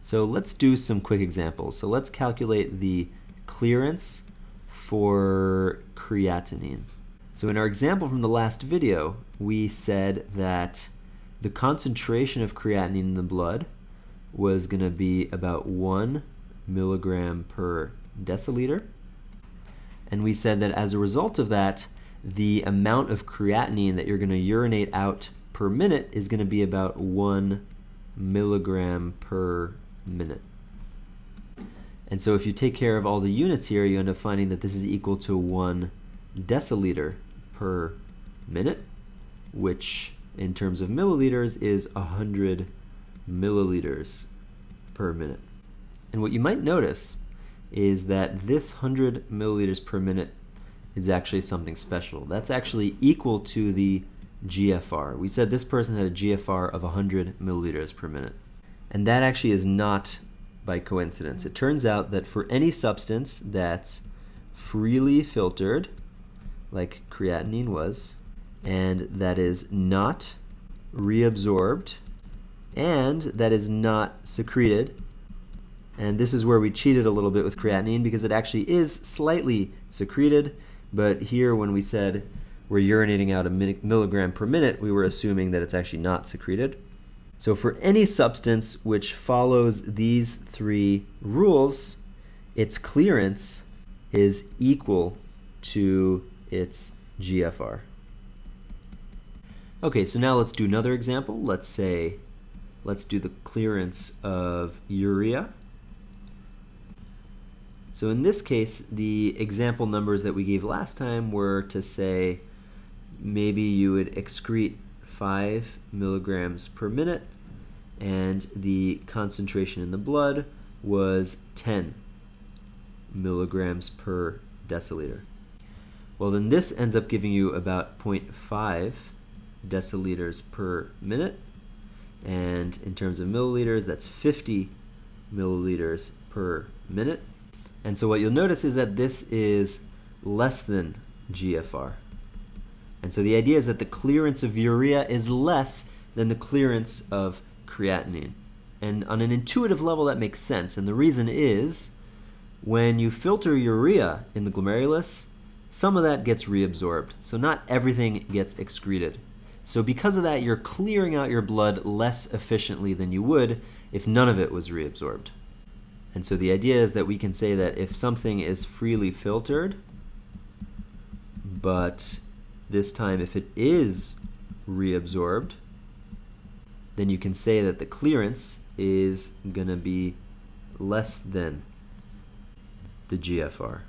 So let's do some quick examples. So let's calculate the clearance for creatinine. So in our example from the last video, we said that the concentration of creatinine in the blood was going to be about 1 milligram per deciliter. And we said that as a result of that, the amount of creatinine that you're going to urinate out per minute is going to be about 1 milligram per minute. And so if you take care of all the units here, you end up finding that this is equal to 1 deciliter per minute, which in terms of milliliters is 100 milliliters per minute. And what you might notice is that this 100 milliliters per minute is actually something special. That's actually equal to the GFR. We said this person had a GFR of 100 milliliters per minute. And that actually is not by coincidence. It turns out that for any substance that's freely filtered, like creatinine was, and that is not reabsorbed, and that is not secreted, and this is where we cheated a little bit with creatinine because it actually is slightly secreted, but here when we said we're urinating out a milligram per minute, we were assuming that it's actually not secreted. So for any substance which follows these three rules, its clearance is equal to its GFR. Okay, so now let's do another example. Let's say, let's do the clearance of urea. So in this case, the example numbers that we gave last time were to say maybe you would excrete 5 milligrams per minute and the concentration in the blood was 10 milligrams per deciliter. Well, then this ends up giving you about 0.5 deciliters per minute. And in terms of milliliters, that's 50 milliliters per minute. And so what you'll notice is that this is less than GFR. And so the idea is that the clearance of urea is less than the clearance of creatinine. And on an intuitive level, that makes sense. And the reason is when you filter urea in the glomerulus, some of that gets reabsorbed. So not everything gets excreted. So because of that, you're clearing out your blood less efficiently than you would if none of it was reabsorbed. And so the idea is that we can say that if something is freely filtered, but this time if it is reabsorbed, then you can say that the clearance is going to be less than the GFR.